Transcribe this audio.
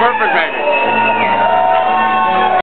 Perfect, baby.